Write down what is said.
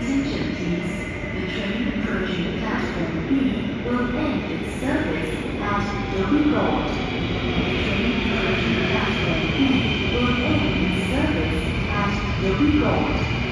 Attention please. The train approaching platform B will end its service at Dhoby Ghaut. The train approaching platform B will end its service at Dhoby Ghaut.